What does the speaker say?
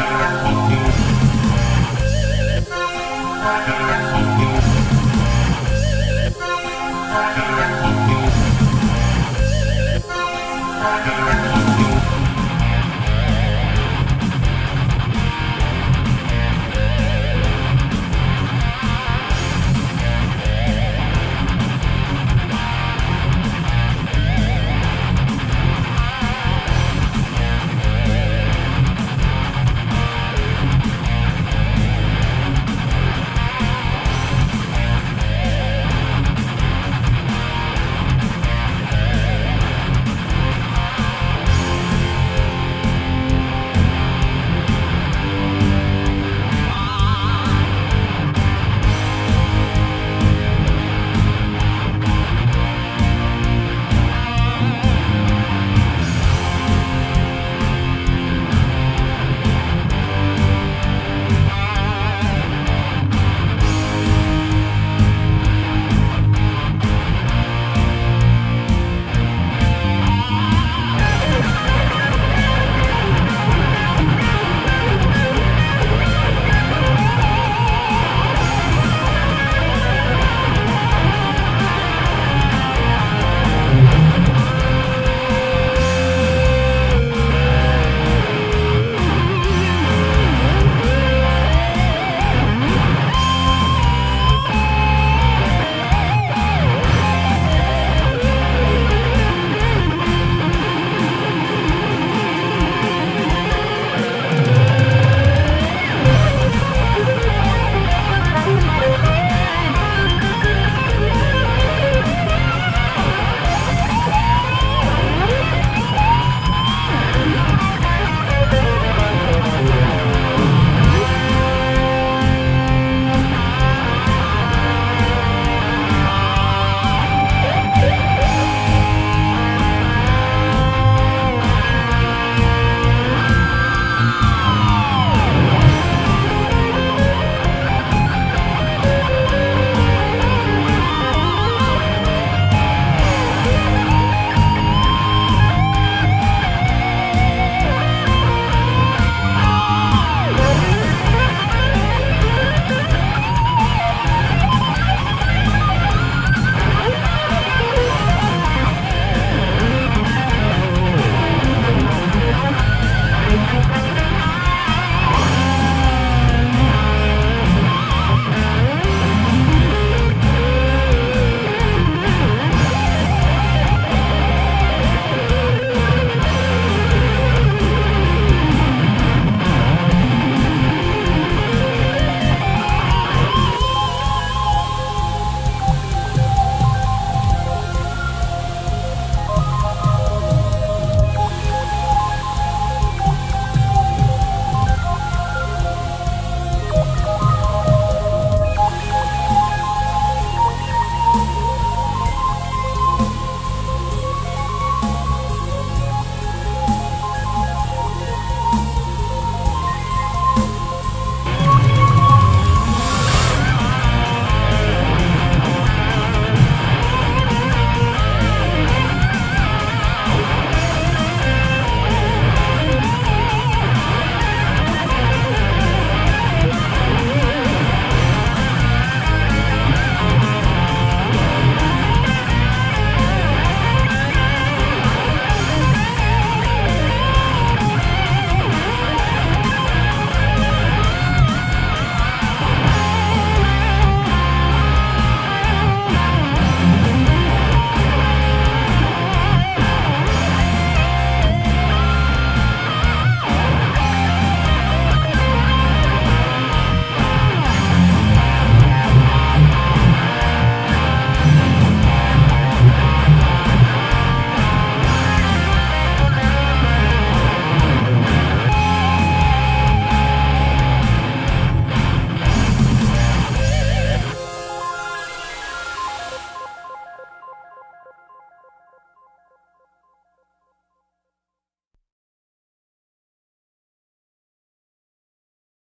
Yeah.